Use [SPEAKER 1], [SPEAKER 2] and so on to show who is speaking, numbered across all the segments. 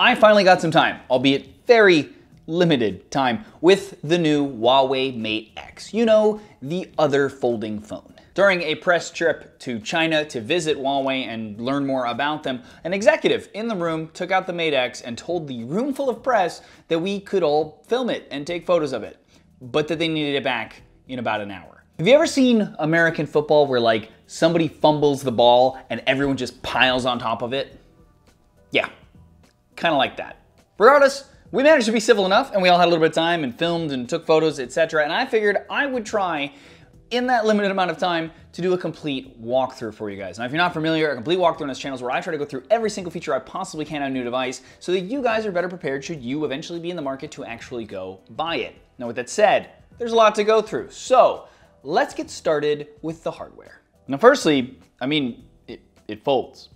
[SPEAKER 1] I finally got some time, albeit very limited time, with the new Huawei Mate X. You know, the other folding phone. During a press trip to China to visit Huawei and learn more about them, an executive in the room took out the Mate X and told the room full of press that we could all film it and take photos of it, but that they needed it back in about an hour. Have you ever seen American football where like somebody fumbles the ball and everyone just piles on top of it? Yeah, kind of like that. Regardless, we managed to be civil enough and we all had a little bit of time and filmed and took photos, etc. And I figured I would try in that limited amount of time to do a complete walkthrough for you guys. Now, if you're not familiar, a complete walkthrough on this channel is where I try to go through every single feature I possibly can on a new device so that you guys are better prepared should you eventually be in the market to actually go buy it. Now, with that said, there's a lot to go through. So let's get started with the hardware. Now, firstly, I mean, it, it folds.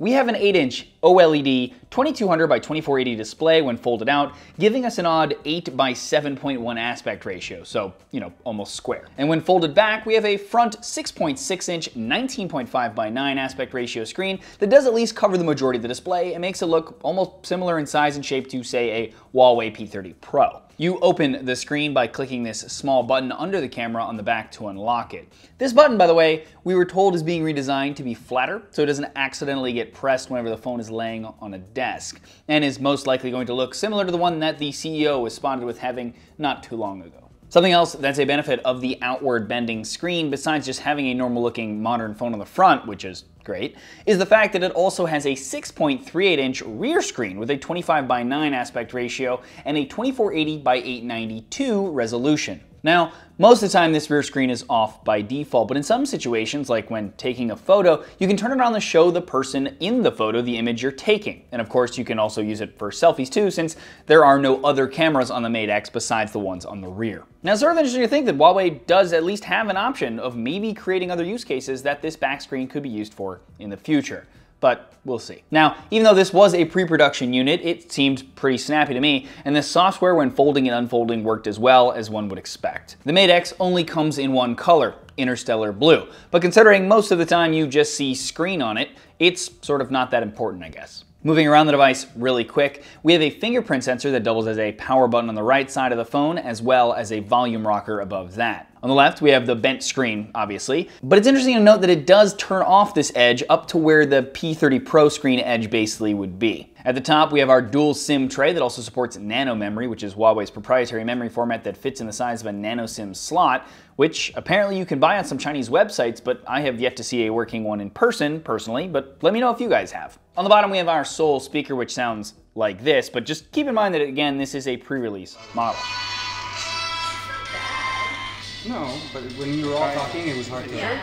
[SPEAKER 1] We have an 8-inch OLED 2200 by 2480 display when folded out, giving us an odd 8 by 7.1 aspect ratio, so, you know, almost square. And when folded back, we have a front 6.6 inch 19.5 by 9 aspect ratio screen that does at least cover the majority of the display and makes it look almost similar in size and shape to, say, a Huawei P30 Pro. You open the screen by clicking this small button under the camera on the back to unlock it. This button, by the way, we were told is being redesigned to be flatter so it doesn't accidentally get pressed whenever the phone is laying on a desk, and is most likely going to look similar to the one that the CEO was spotted with having not too long ago. Something else that's a benefit of the outward bending screen, besides just having a normal looking modern phone on the front, which is great, is the fact that it also has a 6.38 inch rear screen with a 25 by 9 aspect ratio and a 2480 by 892 resolution. Now, most of the time this rear screen is off by default, but in some situations, like when taking a photo, you can turn it on to show the person in the photo the image you're taking. And of course, you can also use it for selfies too, since there are no other cameras on the Mate X besides the ones on the rear. Now, it's sort of interesting to think that Huawei does at least have an option of maybe creating other use cases that this back screen could be used for in the future but we'll see. Now, even though this was a pre-production unit, it seemed pretty snappy to me, and the software when folding and unfolding worked as well as one would expect. The Mate X only comes in one color, interstellar blue, but considering most of the time you just see screen on it, it's sort of not that important, I guess. Moving around the device really quick, we have a fingerprint sensor that doubles as a power button on the right side of the phone, as well as a volume rocker above that. On the left, we have the bent screen, obviously, but it's interesting to note that it does turn off this edge up to where the P30 Pro screen edge basically would be. At the top, we have our dual SIM tray that also supports nano memory, which is Huawei's proprietary memory format that fits in the size of a nano SIM slot, which apparently you can buy on some Chinese websites, but I have yet to see a working one in person, personally, but let me know if you guys have. On the bottom, we have our sole speaker, which sounds like this, but just keep in mind that, again, this is a pre-release model.
[SPEAKER 2] No, but when you were all talking, it was hard to. Yeah.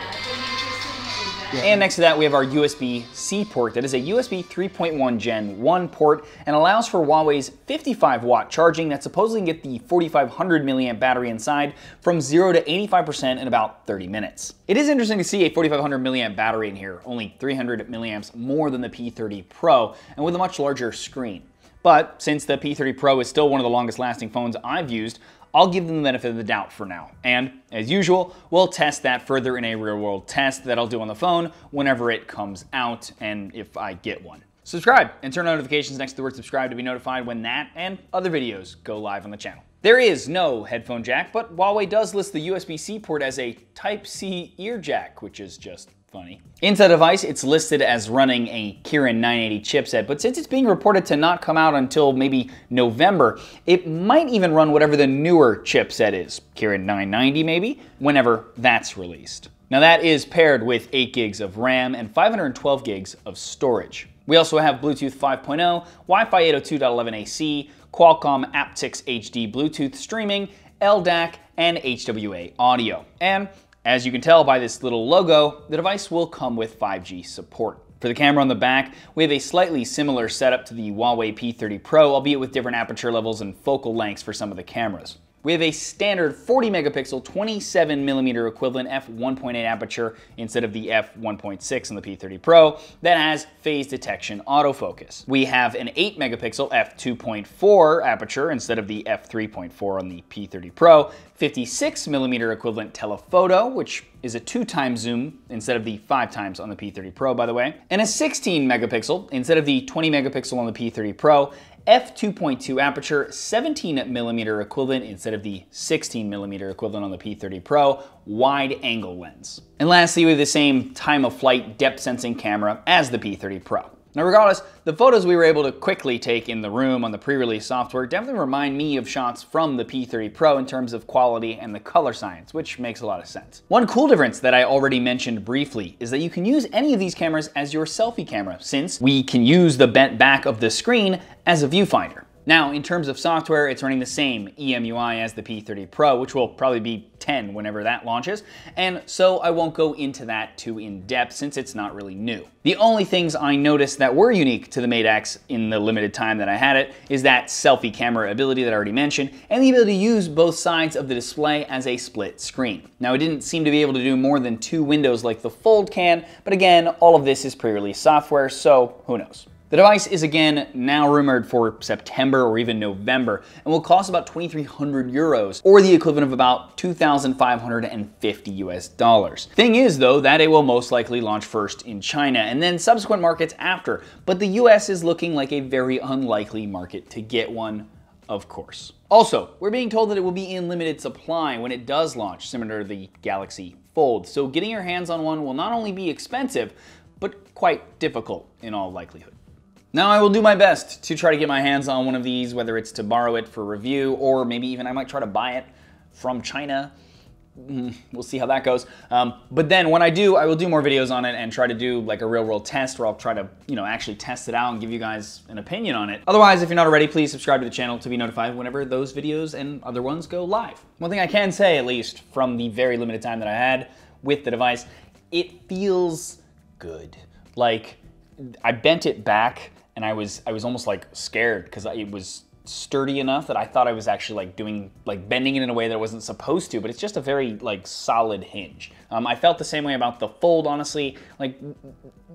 [SPEAKER 1] And next to that, we have our USB-C port that is a USB 3.1 Gen 1 port and allows for Huawei's 55 watt charging that supposedly can get the 4500 milliamp battery inside from 0 to 85% in about 30 minutes. It is interesting to see a 4500 milliamp battery in here, only 300 milliamps more than the P30 Pro, and with a much larger screen. But since the P30 Pro is still one of the longest lasting phones I've used, I'll give them the benefit of the doubt for now. And as usual, we'll test that further in a real world test that I'll do on the phone whenever it comes out and if I get one. Subscribe and turn on notifications next to the word subscribe to be notified when that and other videos go live on the channel. There is no headphone jack, but Huawei does list the USB-C port as a Type-C ear jack, which is just funny. Inside the device, it's listed as running a Kirin 980 chipset, but since it's being reported to not come out until maybe November, it might even run whatever the newer chipset is, Kirin 990 maybe, whenever that's released. Now that is paired with 8 gigs of RAM and 512 gigs of storage. We also have Bluetooth 5.0, Wi-Fi 802.11ac, Qualcomm aptX HD Bluetooth streaming, LDAC, and HWA audio. And as you can tell by this little logo, the device will come with 5G support. For the camera on the back, we have a slightly similar setup to the Huawei P30 Pro, albeit with different aperture levels and focal lengths for some of the cameras. We have a standard 40 megapixel, 27 millimeter equivalent f1.8 aperture instead of the f1.6 on the P30 Pro that has phase detection autofocus. We have an 8 megapixel f2.4 aperture instead of the f3.4 on the P30 Pro, 56 millimeter equivalent telephoto, which is a two times zoom instead of the five times on the P30 Pro, by the way, and a 16 megapixel instead of the 20 megapixel on the P30 Pro, f2.2 aperture, 17 millimeter equivalent instead of the 16 millimeter equivalent on the P30 Pro, wide angle lens. And lastly, we have the same time of flight depth sensing camera as the P30 Pro. Now regardless, the photos we were able to quickly take in the room on the pre-release software definitely remind me of shots from the P30 Pro in terms of quality and the color science, which makes a lot of sense. One cool difference that I already mentioned briefly is that you can use any of these cameras as your selfie camera, since we can use the bent back of the screen as a viewfinder. Now, in terms of software, it's running the same EMUI as the P30 Pro, which will probably be 10 whenever that launches, and so I won't go into that too in depth since it's not really new. The only things I noticed that were unique to the Mate X in the limited time that I had it is that selfie camera ability that I already mentioned, and the ability to use both sides of the display as a split screen. Now, it didn't seem to be able to do more than two windows like the Fold can, but again, all of this is pre-release software, so who knows. The device is again now rumored for September or even November and will cost about 2,300 euros or the equivalent of about 2,550 US dollars. Thing is though that it will most likely launch first in China and then subsequent markets after, but the US is looking like a very unlikely market to get one of course. Also, we're being told that it will be in limited supply when it does launch, similar to the Galaxy Fold. So getting your hands on one will not only be expensive, but quite difficult in all likelihood. Now I will do my best to try to get my hands on one of these, whether it's to borrow it for review or maybe even I might try to buy it from China. Mm, we'll see how that goes. Um, but then when I do, I will do more videos on it and try to do like a real world test where I'll try to, you know, actually test it out and give you guys an opinion on it. Otherwise, if you're not already, please subscribe to the channel to be notified whenever those videos and other ones go live. One thing I can say, at least from the very limited time that I had with the device, it feels good. Like I bent it back and I was I was almost like scared because it was sturdy enough that I thought I was actually like doing, like bending it in a way that I wasn't supposed to, but it's just a very like solid hinge. Um, I felt the same way about the Fold, honestly. Like,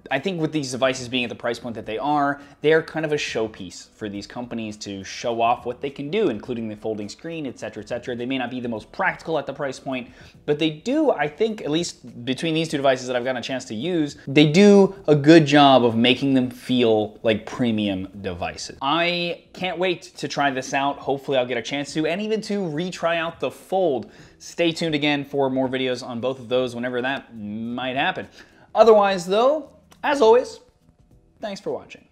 [SPEAKER 1] I think with these devices being at the price point that they are, they are kind of a showpiece for these companies to show off what they can do, including the folding screen, etc., etc. They may not be the most practical at the price point, but they do, I think, at least between these two devices that I've gotten a chance to use, they do a good job of making them feel like premium devices. I can't wait to try this out. Hopefully I'll get a chance to, and even to retry out the Fold. Stay tuned again for more videos on both of those whenever that might happen. Otherwise though, as always, thanks for watching.